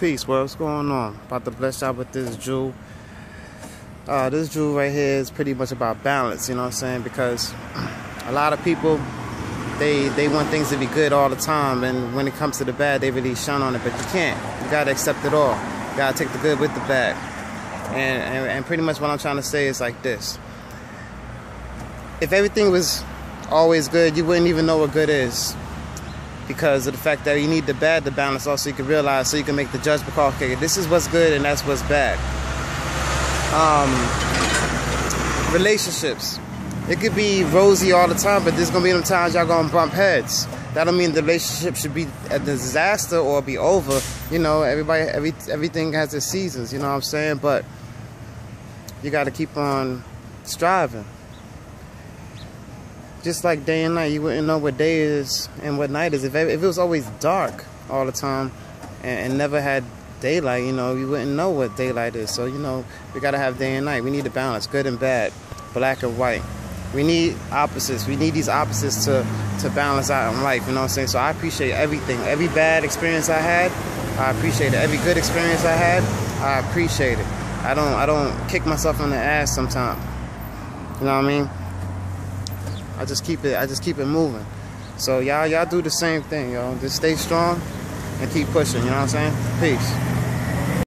Peace. What's going on? About to bless y'all with this jewel. Uh, this jewel right here is pretty much about balance, you know what I'm saying? Because a lot of people, they they want things to be good all the time, and when it comes to the bad, they really shun on it. But you can't. You gotta accept it all. You gotta take the good with the bad. And, and and pretty much what I'm trying to say is like this: if everything was always good, you wouldn't even know what good is because of the fact that you need the bad to balance also you can realize so you can make the judgment call okay this is what's good and that's what's bad. Um, relationships. It could be rosy all the time but there's gonna be them times y'all gonna bump heads. That don't mean the relationship should be a disaster or be over. You know everybody every everything has its seasons you know what i'm saying? But you got to keep on striving just like day and night, you wouldn't know what day is and what night is. If, if it was always dark all the time and, and, never had daylight, you know, you wouldn't know what daylight is. So, you know, we got to have day and night. We need a balance, good and bad, black and white. We need opposites. We need these opposites to, to balance out in life, you know what I'm saying? So I appreciate everything. Every bad experience I had, I appreciate it. Every good experience I had, I appreciate it. I don't I don't kick myself in the ass sometimes. You know what I mean? I just keep it I just keep it moving. So y'all y'all do the same thing, y'all. Just stay strong and keep pushing, you know what I'm saying? Peace.